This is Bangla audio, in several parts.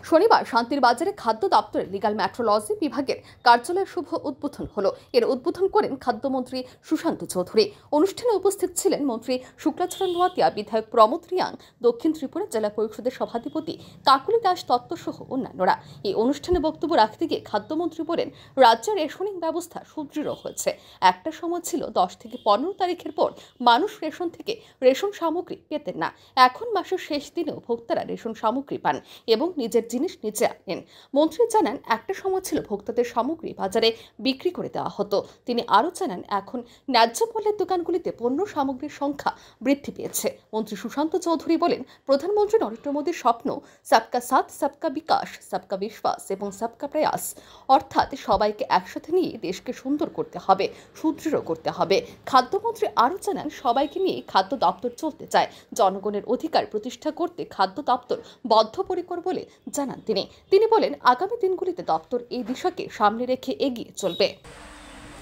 শনিবার শান্তির বাজারে খাদ্য দপ্তরের লিগাল ম্যাট্রোলজি বিভাগের কার্যালয়ের শুভ উদ্বোধন হলো। এর উদ্বোধন করেন খাদ্যমন্ত্রী সুশান্ত চৌধুরী। অনুষ্ঠানে উপস্থিত ছিলেন মন্ত্রী শুক্লাচরণ নোয়াতিয়া বিধায়ক প্রমোদ রিয়াং, দক্ষিণ ত্রিপুরা জেলা পরিষদের সভাধিপতি কাকুলি দাস দত্ত সহ অন্যান্যরা। এই অনুষ্ঠানে বক্তব্য রাখতে গিয়ে খাদ্যমন্ত্রী বলেন রাজ্যের রেশনিং ব্যবস্থা সুদৃঢ় হয়েছে। একটা সময় ছিল দশ থেকে পনেরো তারিখের পর মানুষ রেশন থেকে রেশন সামগ্রী পেতেন না। এখন মাসের শেষ দিনেও ভোক্তারা রেশন সামগ্রী পান এবং নিজের জিনিস নিচে আনেন। মন্ত্রী জানান, একটা সময় ছিল ভোক্তাদের সামগ্রী বাজারে বিক্রি করে দেওয়া হতো। তিনি আরও জানান, এখন ন্যায্য মূল্যের দোকানগুলিতে পণ্য সামগ্রীর সংখ্যা বৃদ্ধি পেয়েছে। মন্ত্রী সুশান্ত চৌধুরী বলেন, প্রধানমন্ত্রী নরেন্দ্র মোদীর স্বপ্ন সবকা সাথ, সবকা বিকাশ, সবকা বিশ্বাস এবং সাবকা প্রয়াস। অর্থাৎ সবাইকে একসাথে নিয়ে দেশকে সুন্দর করতে হবে, সুদৃঢ় করতে হবে। খাদ্যমন্ত্রী আরও জানান, সবাইকে নিয়ে খাদ্য দপ্তর চলতে চায়। জনগণের অধিকার প্রতিষ্ঠা করতে খাদ্য দপ্তর বদ্ধপরিকর বলে জানান তিনি। তিনি বলেন, আগামী দিনগুলিতে দপ্তর এই বিষয়কে সামনে রেখে এগিয়ে চলবে।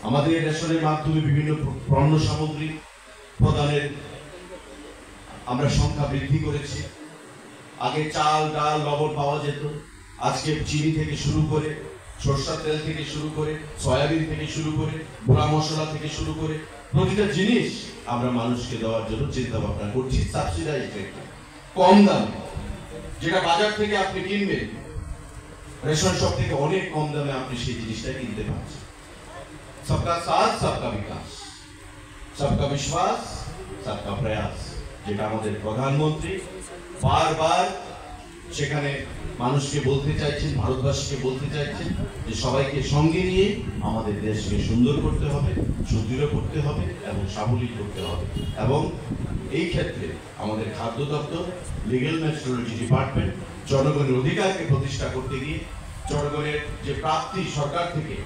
আমাদের রেশনের মাধ্যমে বিভিন্ন পণ্য সামগ্রী প্রদানের আমরা সংখ্যা বৃদ্ধি করেছি। আগে চাল, ডাল, লবণ পাওয়া যেত। আজকে চিনি থেকে শুরু করে, সরষার তেল থেকে শুরু করে, সয়াবিন থেকে শুরু করে, গুঁড়া মশলা থেকে শুরু করে প্রতিটা জিনিস আমরা মানুষকে দেওয়ার জন্য চিন্তা ভাবনা করছি। সাবসিডাইজ কম দামে। যেটা বাজার থেকে আপনি কিনবেন, রেশন শপ থেকে অনেক কম দামে আপনি সেই জিনিসটা কিনতে পারছেন। সবকা সাথ, সবকা বিকাশ। সবকা বিশ্বাস, সবকা প্রয়াস, যেটা আমাদের প্রধানমন্ত্রী বারবার সেখানে মানুষকে বলতে চাইছেন, ভারতবাসীকে বলতে চাইছেন যে সবাইকে সঙ্গে নিয়ে আমাদের দেশকে সুন্দর করতে হবে, সুদৃঢ় করতে হবে এবং সাবলীল করতে হবে। এবং এই ক্ষেত্রে আমাদের খাদ্য দপ্তর লিগেল ন্যাচুরালিটি ডিপার্টমেন্ট জনগণের অধিকারকে প্রতিষ্ঠা করতে গিয়ে জনগণের যে প্রাপ্তি সরকার থেকে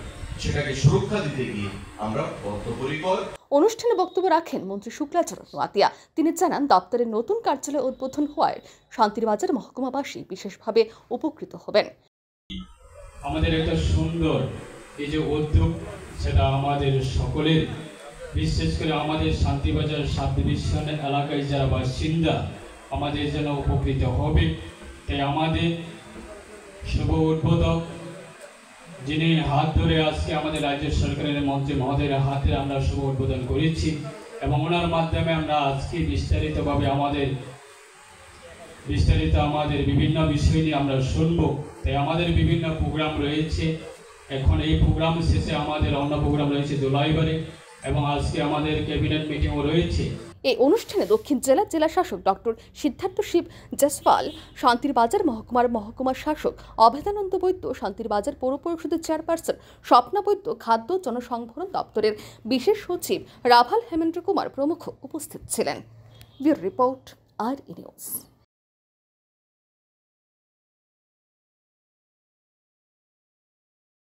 সেটাকে সুরক্ষা দিতে গিয়ে আমরা বদ্ধপরিকর অনুষ্ঠানে বক্তব্য রাখেন মন্ত্রী শুক্লাচরণ নোয়াতিয়া। তিনি জানান দপ্তরের নতুন কার্যালয় উদ্বোধন হওয়ায় শান্তিরবাজার মহকুমাবাসী বিশেষভাবে উপকৃত হবেন। আমাদের একটা সুন্দর এই যে উদ্যোগ সেটা আমাদের সকলের বিশেষ করে আমাদের শান্তিবাজার সাব ডিভিশন এলাকায় যারা বাসিন্দা আমাদের যেন উপকৃত হবে। তাই আমাদের শুভ উদ্বোধক যিনি হাত ধরে আজকে আমাদের রাজ্য সরকারের মন্ত্রী মহোদয়ের হাতে আমরা শুভ উদ্বোধন করেছি এবং ওনার মাধ্যমে আমরা আজকে বিস্তারিতভাবে আমাদের, বিস্তারিত আমাদের বিভিন্ন বিষয় নিয়ে আমরা শুনব। তাই আমাদের বিভিন্ন প্রোগ্রাম রয়েছে। এখন এই প্রোগ্রাম শেষে আমাদের অন্য প্রোগ্রাম রয়েছে দোলাইবারে এবং আজকে আমাদের ক্যাবিনেট মিটিংও রয়েছে। এই অনুষ্ঠানে দক্ষিণ জেলা জেলা শাসক ডক্টর সিদ্ধার্থ শিব জসওয়াল শান্তির বাজার মহকুমার মহকুমা শাসক অভেদানন্দ বৈদ্য, শান্তির বাজার পৌর পরিষদের চেয়ারপারসন স্বপ্না বৈদ্য, খাদ্য জনসংভরণ দপ্তরের বিশেষ সচিব রাভাল হেমেন্দ্র কুমার প্রমুখ উপস্থিত ছিলেন। রিপোর্ট আর নিউজ।